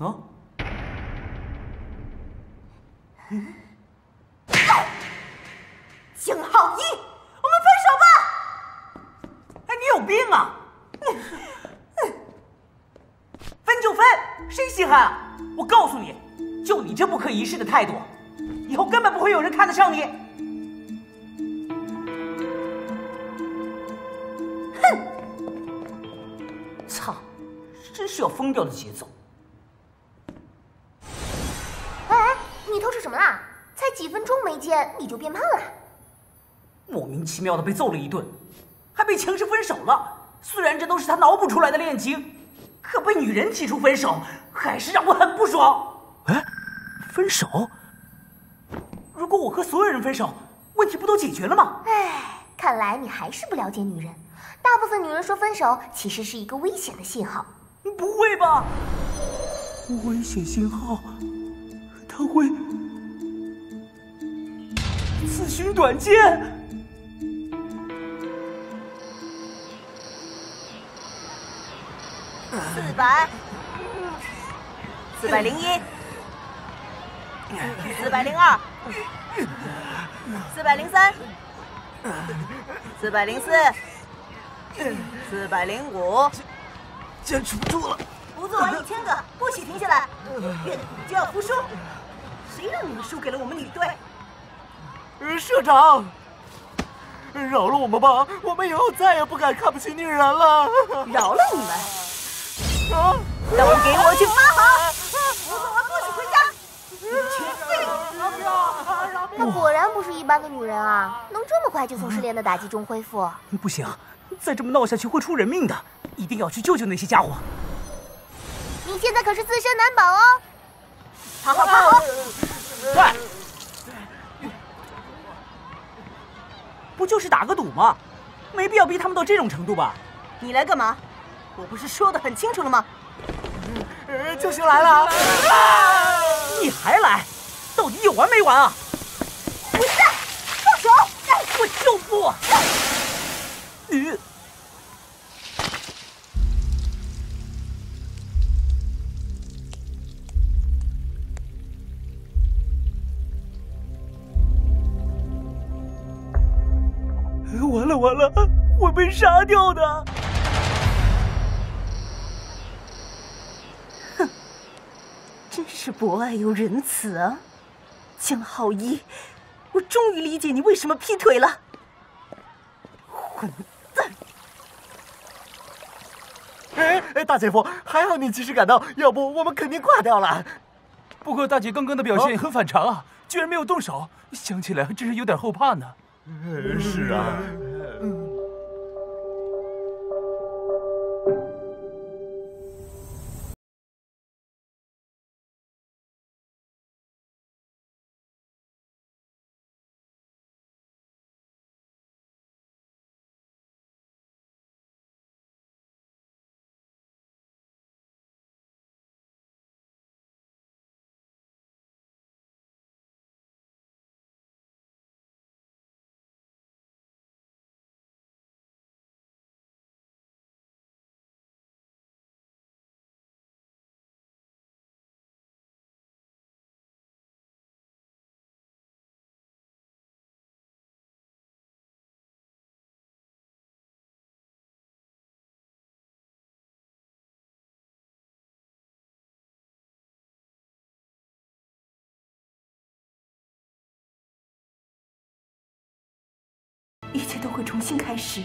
啊？江浩一，我们分手吧！哎，你有病啊！分就分，谁稀罕啊？我告诉你，就你这不可一世的态度，以后根本不会有人看得上你。哼！操，真是要疯掉的节奏。你偷吃什么啦？才几分钟没见，你就变胖了？莫名其妙的被揍了一顿，还被强势分手了。虽然这都是他脑补出来的恋情，可被女人提出分手，还是让我很不爽。哎，分手？如果我和所有人分手，问题不都解决了吗？哎，看来你还是不了解女人。大部分女人说分手，其实是一个危险的信号。不会吧？危险信号？他会自寻短见？四百，四百零一，四百零二，四百零三，四百零四，四百零五，坚持不住了。不做完一千个，不许停下来，越就要服输。谁让你们输给了我们女队？社长，饶了我们吧，我们以后再也不敢看不起女人了。饶了你们。都给我去发好！我做完不许回家！去死！她果然不是一般的女人啊，能这么快就从失恋的打击中恢复？不行，再这么闹下去会出人命的，一定要去救救那些家伙。你现在可是自身难保哦！好好好好！喂，不就是打个赌吗？没必要逼他们到这种程度吧？你来干嘛？我不是说的很清楚了吗？救星来了！你还来？到底有完没完啊？混蛋！放手！我就不！你完了会被杀掉的！哼真是博爱又仁慈啊，江浩一，我终于理解你为什么劈腿了。混蛋！哎哎，大姐夫，还好你及时赶到，要不我们肯定挂掉了。不过大姐刚刚的表现很反常啊，居然没有动手，想起来还真是有点后怕呢。是啊。一都会重新开始。